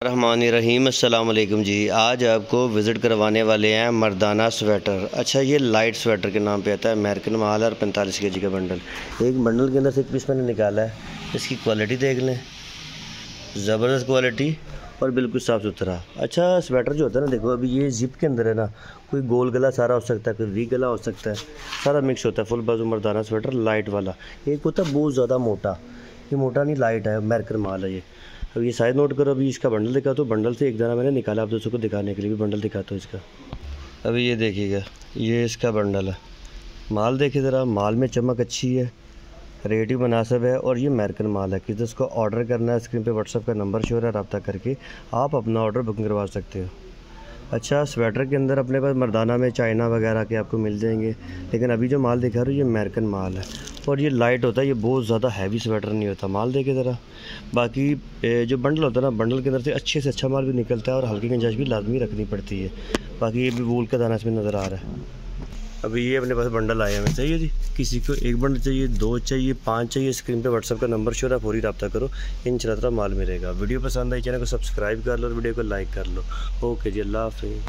الرحمن الرحیم، السلام علیکم جی۔ آج آپ کو وزٹ کروانے والے ہیں مردانہ سویٹر۔ اچھا یہ لائٹ سویٹر کے نام پہ آتا ہے امریکن مال اور پینتالیس کے جی کا بنڈل۔ ایک بنڈل کے اندر سے ایک پیس میں نے نکالا ہے۔ اس کی کوالٹی دیکھ لیں۔ زبردست کوالٹی اور بالکل صاف ستھرا۔ اچھا سویٹر جو ہوتا ہے نا، دیکھو، ابھی یہ زپ کے اندر ہے نا، کوئی گول گلا سارا ہو سکتا ہے، کوئی وی گلا ہو سکتا ہے، سارا مکس ہوتا ہے فل بازو مردانہ سویٹر لائٹ والا۔ ایک ہوتا ہے بہت زیادہ موٹا۔ یہ موٹا نہیں لائٹ ہے امریکن مال ہے یہ۔ اب یہ سائز نوٹ کرو، ابھی اس کا بنڈل دکھا تو بنڈل سے ایک دانہ میں نے نکالا، آپ دوستوں کو دکھانے کے لیے بھی بنڈل دکھاتا ہوں اس کا۔ ابھی یہ دیکھیے گا، یہ اس کا بنڈل ہے۔ مال دیکھیے ذرا، مال میں چمک اچھی ہے، ریٹ بھی مناسب ہے اور یہ امیرکن مال ہے۔ کسی اس کو آرڈر کرنا ہے اسکرین پہ واٹس ایپ کا نمبر شور ہے، رابطہ کر کے آپ اپنا آرڈر بکنگ کروا سکتے ہو۔ اچھا سویٹر کے اندر اپنے پاس مردانہ میں چائنا وغیرہ کے آپ کو مل جائیں گے، لیکن ابھی جو مال دکھا رہا ہوں یہ امیرکن مال ہے۔ اور یہ لائٹ ہوتا ہے، یہ بہت زیادہ ہیوی سویٹر نہیں ہوتا۔ مال دیکھے ذرا۔ باقی جو بنڈل ہوتا ہے نا بنڈل کے اندر سے اچھے سے اچھا مال بھی نکلتا ہے اور ہلکی گنجائش بھی لازمی رکھنی پڑتی ہے۔ باقی یہ بھی وول کا دانہ اس میں نظر آ رہا ہے۔ ابھی یہ اپنے پاس بنڈل آئے ہمیں چاہیے جی۔ کسی کو ایک بنڈل چاہیے، دو چاہیے، پانچ چاہیے، اسکرین پہ واٹس اپ کا نمبر شو ہے، پوری رابطہ کرو۔ ان طرح مال ملے گا۔ ویڈیو پسند آئی چینل کو سبسکرائب کر لو اور ویڈیو کو لائک کر لو۔ اوکے جی اللہ حافظ۔